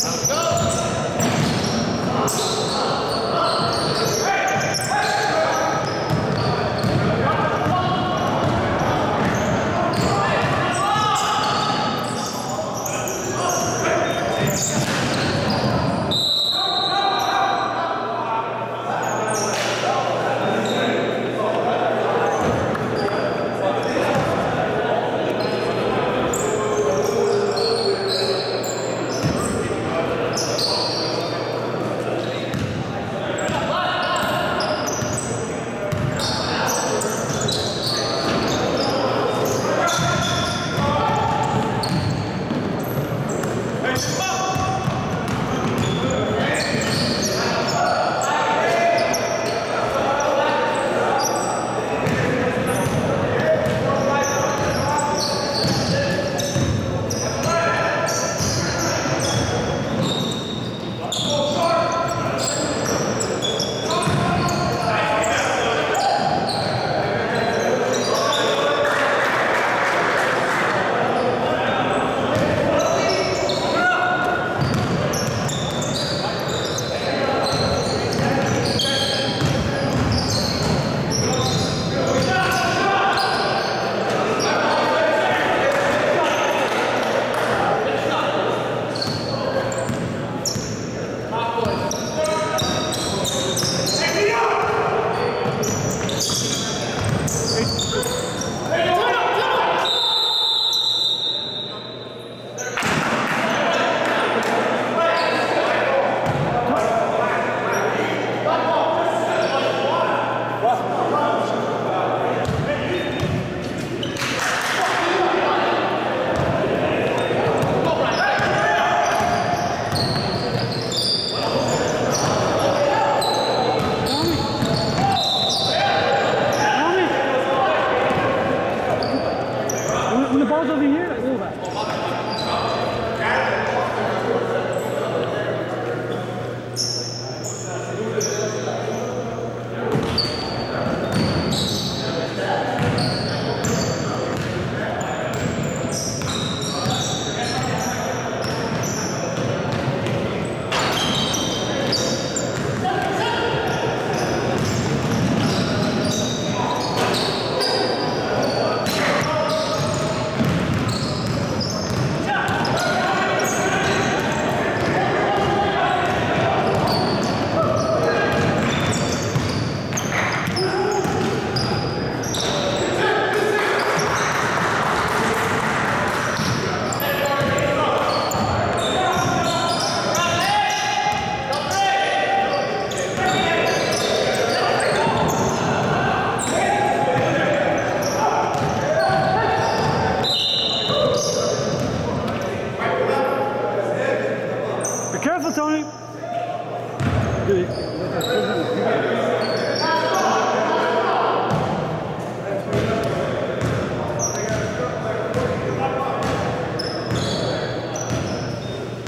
Go!